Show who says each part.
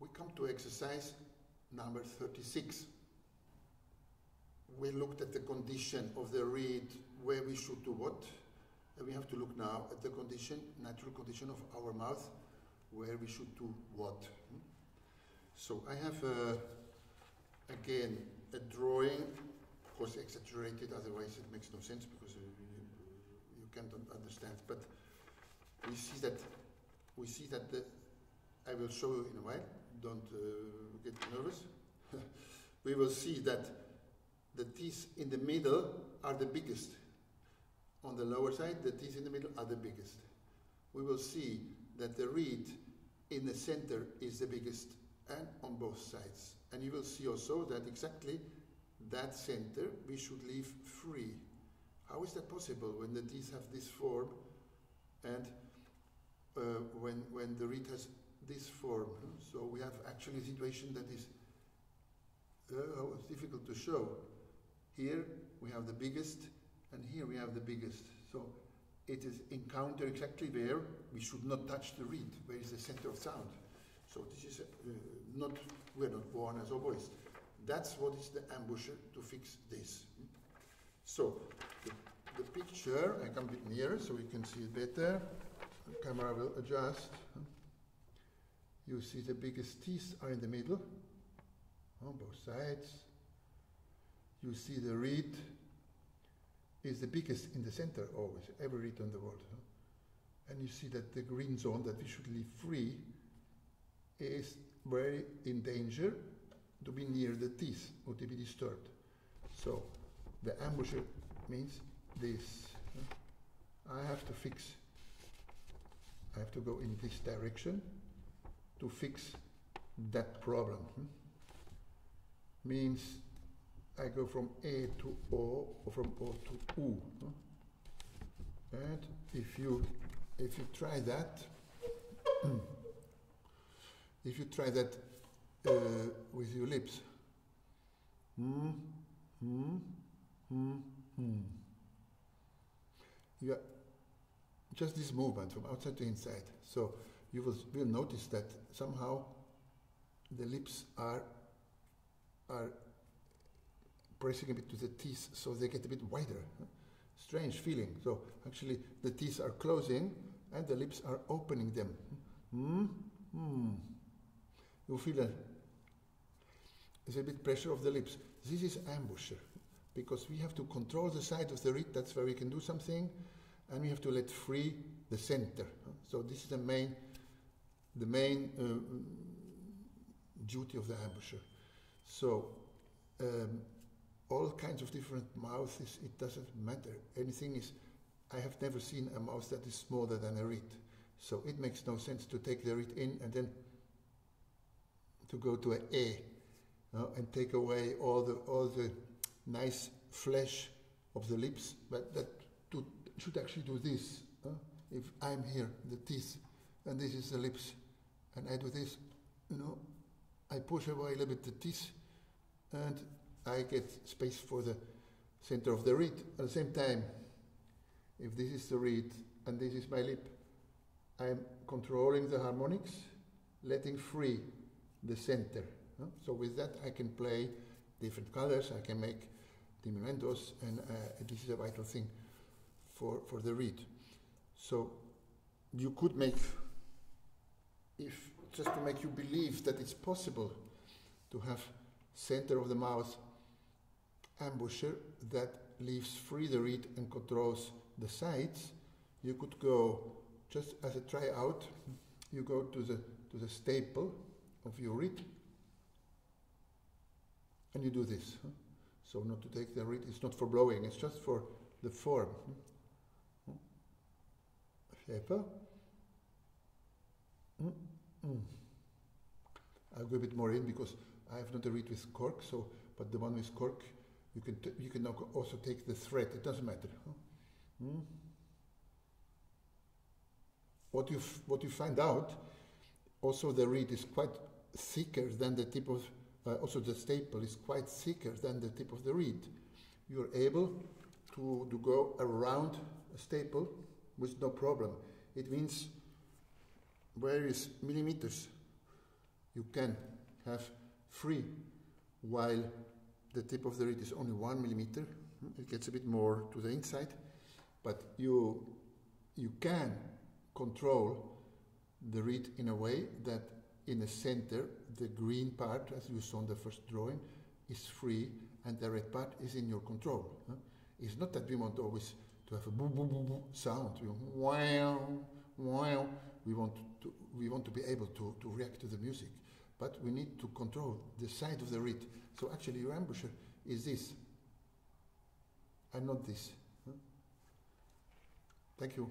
Speaker 1: We come to exercise number 36. We looked at the condition of the reed where we should do what. And we have to look now at the condition, natural condition of our mouth, where we should do what. So I have uh, again a drawing, of course exaggerated, otherwise it makes no sense because you, you, you can't understand. But we see that we see that the, I will show you in a while. Don't uh, get nervous. we will see that the teeth in the middle are the biggest. On the lower side, the teeth in the middle are the biggest. We will see that the reed in the center is the biggest and on both sides. And you will see also that exactly that center we should leave free. How is that possible when the teeth have this form and uh, when, when the reed has this form? So we have actually a situation that is uh, difficult to show. Here we have the biggest and here we have the biggest. So it is encounter exactly where we should not touch the reed, where is the center of sound. So this is uh, not, we're not born as oboists. That's what is the embouchure to fix this. So the, the picture, I come a bit nearer so you can see it better. The camera will adjust. You see the biggest teeth are in the middle, on both sides. You see the reed is the biggest in the center always, every reed in the world. And you see that the green zone that we should leave free is very in danger to be near the teeth or to be disturbed. So the embouchure means this. I have to fix, I have to go in this direction to fix that problem. Hmm? Means I go from A to O or from O to U. Huh? And if you if you try that, if you try that uh, with your lips, hmm, hmm, hmm, hmm. You just this movement from outside to inside. So you will, will notice that somehow the lips are are pressing a bit to the teeth so they get a bit wider. Strange feeling. So actually the teeth are closing and the lips are opening them. Hmm. You feel a, it's a bit pressure of the lips. This is embouchure because we have to control the side of the reed, that's where we can do something, and we have to let free the center. So this is the main, the main uh, duty of the embouchure. So um, all kinds of different mouths, it doesn't matter. Anything is, I have never seen a mouth that is smaller than a reed. So it makes no sense to take the reed in and then to go to an A and take away all the, all the nice flesh of the lips, but that to, should actually do this. If I'm here, the teeth, and this is the lips, and I do this, you know, I push away a little bit the teeth, and I get space for the center of the reed. At the same time, if this is the reed and this is my lip, I'm controlling the harmonics, letting free the center. So with that I can play different colors, I can make diminuendos, and uh, this is a vital thing for, for the reed. So you could make, if just to make you believe that it's possible to have center of the mouth embouchure that leaves free the reed and controls the sides, you could go just as a tryout, you go to the to the staple of your reed and you do this. So not to take the reed, it's not for blowing, it's just for the form. Shaper. Mm -mm. I'll go a bit more in because I have not a reed with cork, so but the one with cork you can, you can also take the thread, it doesn't matter. Hmm? What, you what you find out, also the reed is quite thicker than the tip of, uh, also the staple is quite thicker than the tip of the reed. You're able to, to go around a staple with no problem. It means various millimeters. you can have free while the tip of the reed is only one millimeter. It gets a bit more to the inside, but you, you can control the reed in a way that in the center, the green part, as you saw in the first drawing, is free and the red part is in your control. It's not that we want always to have a boom, boom, boom, boom sound. Want, wow, wow. We want to, we want to be able to, to react to the music, but we need to control the side of the reed. So actually, your embouchure is this, and not this. Thank you.